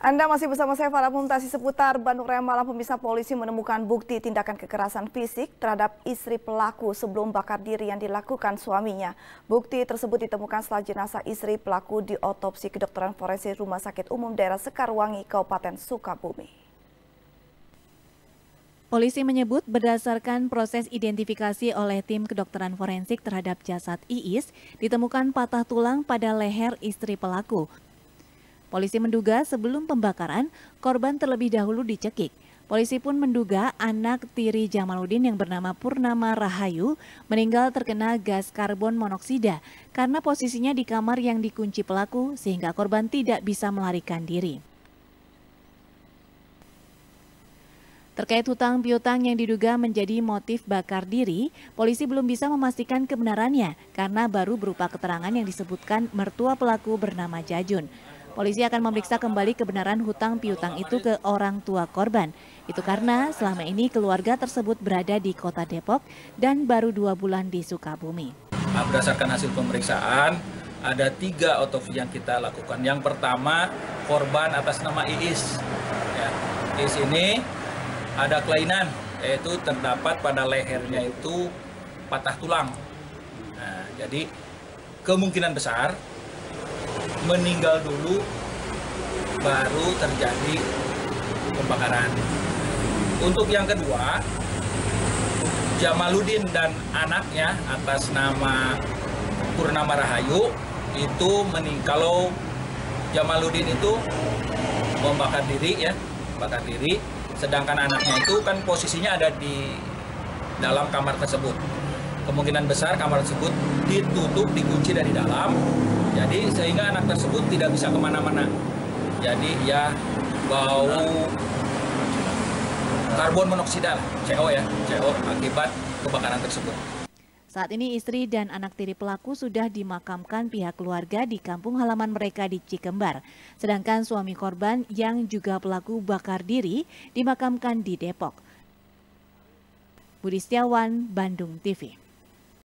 Anda masih bersama saya Farah Mumtasi seputar Bandung Raya Malam pemisah polisi menemukan bukti tindakan kekerasan fisik terhadap istri pelaku sebelum bakar diri yang dilakukan suaminya. Bukti tersebut ditemukan setelah jenazah istri pelaku di otopsi kedokteran forensik Rumah Sakit Umum Daerah Sekarwangi, Kabupaten Sukabumi. Polisi menyebut berdasarkan proses identifikasi oleh tim kedokteran forensik terhadap jasad Iis, ditemukan patah tulang pada leher istri pelaku. Polisi menduga sebelum pembakaran, korban terlebih dahulu dicekik. Polisi pun menduga anak tiri Jamaludin yang bernama Purnama Rahayu meninggal terkena gas karbon monoksida karena posisinya di kamar yang dikunci pelaku sehingga korban tidak bisa melarikan diri. Terkait hutang piutang yang diduga menjadi motif bakar diri, polisi belum bisa memastikan kebenarannya karena baru berupa keterangan yang disebutkan mertua pelaku bernama Jajun. Polisi akan memeriksa kembali kebenaran hutang piutang itu ke orang tua korban. Itu karena selama ini keluarga tersebut berada di kota Depok dan baru dua bulan di Sukabumi. Nah, berdasarkan hasil pemeriksaan, ada tiga otopsi yang kita lakukan. Yang pertama, korban atas nama Iis. Ya, Iis ini ada kelainan, yaitu terdapat pada lehernya itu patah tulang. Nah, jadi kemungkinan besar meninggal dulu baru terjadi pembakaran. Untuk yang kedua, Jamaludin dan anaknya atas nama Purnama Rahayu itu mening kalau Jamaludin itu membakar diri ya, bakar diri, sedangkan anaknya itu kan posisinya ada di dalam kamar tersebut. Kemungkinan besar kamar tersebut ditutup, dikunci dari dalam, jadi sehingga anak tersebut tidak bisa ke mana-mana. Jadi ya bau karbon monoksida, CO ya, CO akibat kebakaran tersebut. Saat ini istri dan anak tiri pelaku sudah dimakamkan pihak keluarga di kampung halaman mereka di Cikembar. Sedangkan suami korban yang juga pelaku bakar diri dimakamkan di Depok. Budi Setiawan, Bandung TV.